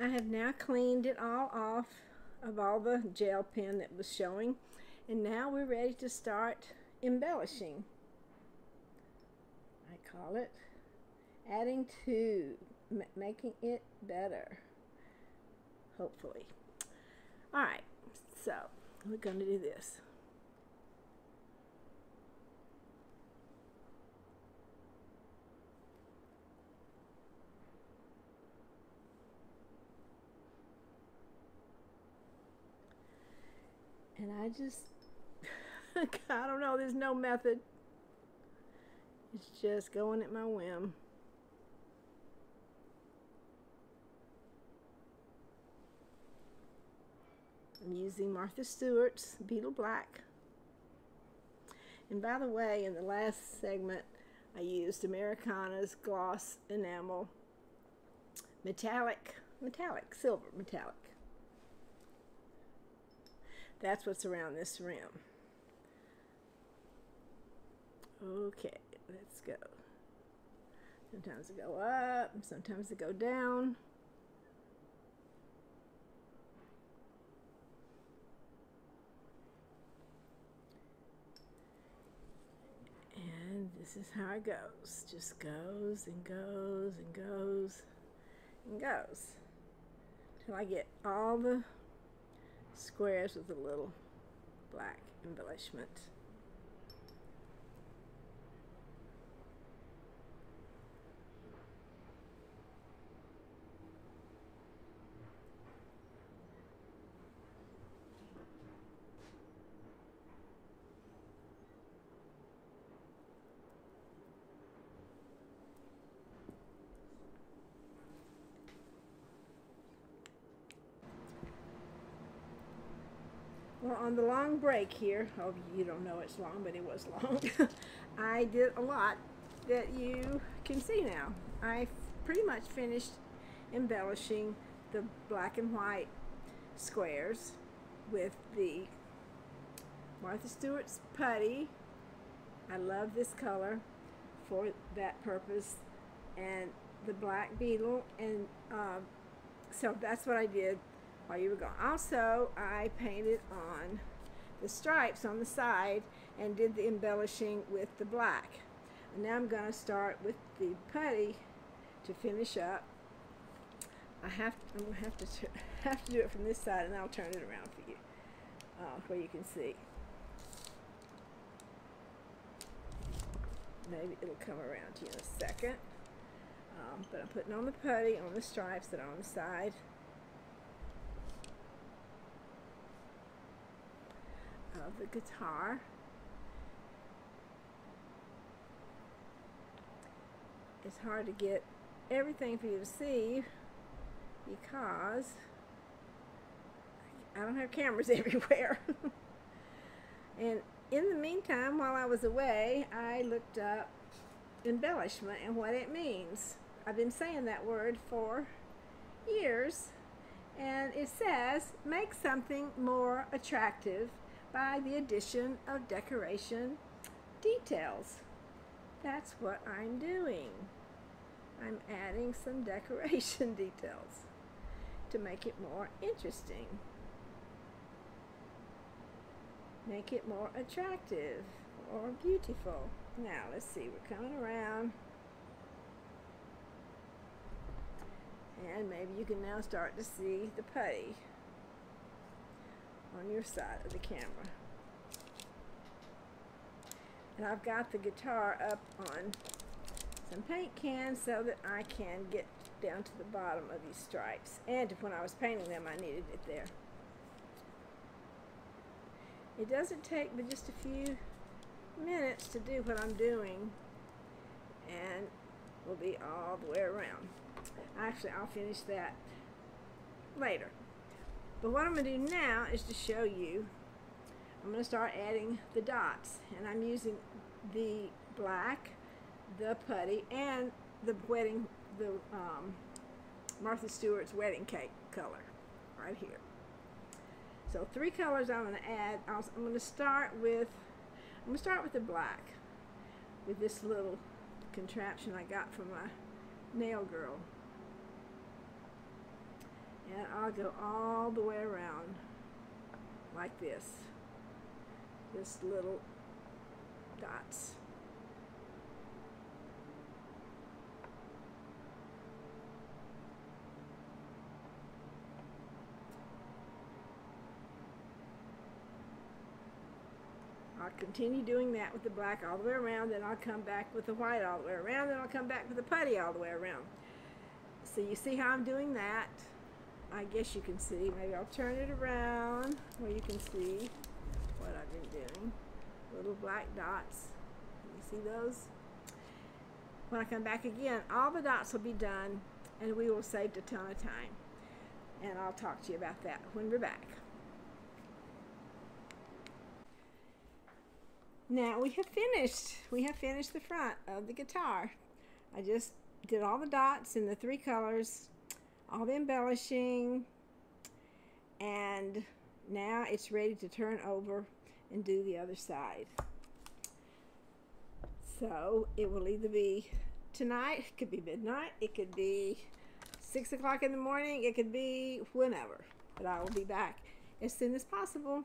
I have now cleaned it all off of all the gel pen that was showing and now we're ready to start embellishing. I call it adding to, making it better, hopefully. All right, so we're going to do this. I just, I don't know, there's no method. It's just going at my whim. I'm using Martha Stewart's Beetle Black. And by the way, in the last segment, I used Americana's Gloss Enamel Metallic, metallic, silver metallic. That's what's around this rim. Okay, let's go. Sometimes they go up, sometimes they go down. And this is how it goes. Just goes and goes and goes and goes. Till I get all the squares with a little black embellishment. On the long break here, oh, you don't know it's long, but it was long, I did a lot that you can see now. I pretty much finished embellishing the black and white squares with the Martha Stewart's putty. I love this color for that purpose and the black beetle and uh, so that's what I did while you were gone. Also, I painted on the stripes on the side and did the embellishing with the black. And now I'm going to start with the putty to finish up. I have to, I'm going to have to have to do it from this side and I'll turn it around for you uh, where you can see. Maybe it'll come around to you in a second. Um, but I'm putting on the putty on the stripes that are on the side. Of the guitar. It's hard to get everything for you to see because I don't have cameras everywhere. and in the meantime, while I was away, I looked up embellishment and what it means. I've been saying that word for years and it says make something more attractive by the addition of decoration details. That's what I'm doing. I'm adding some decoration details to make it more interesting. Make it more attractive or beautiful. Now let's see, we're coming around. And maybe you can now start to see the putty on your side of the camera. And I've got the guitar up on some paint cans so that I can get down to the bottom of these stripes. And when I was painting them, I needed it there. It doesn't take but just a few minutes to do what I'm doing and we'll be all the way around. Actually, I'll finish that later. But what I'm going to do now is to show you, I'm going to start adding the dots. And I'm using the black, the putty, and the wedding, the um, Martha Stewart's wedding cake color right here. So three colors I'm going to add. I'm going to start with, I'm going to start with the black with this little contraption I got from my nail girl. And I'll go all the way around like this just little dots I'll continue doing that with the black all the way around, then I'll come back with the white all the way around, then I'll come back with the putty all the way around. So you see how I'm doing that? I guess you can see. Maybe I'll turn it around where you can see what I've been doing. Little black dots. You see those? When I come back again, all the dots will be done and we will save a ton of time. And I'll talk to you about that when we're back. Now we have finished. We have finished the front of the guitar. I just did all the dots in the three colors, all the embellishing, and now it's ready to turn over and do the other side. So it will either be tonight, it could be midnight, it could be six o'clock in the morning, it could be whenever. But I will be back as soon as possible.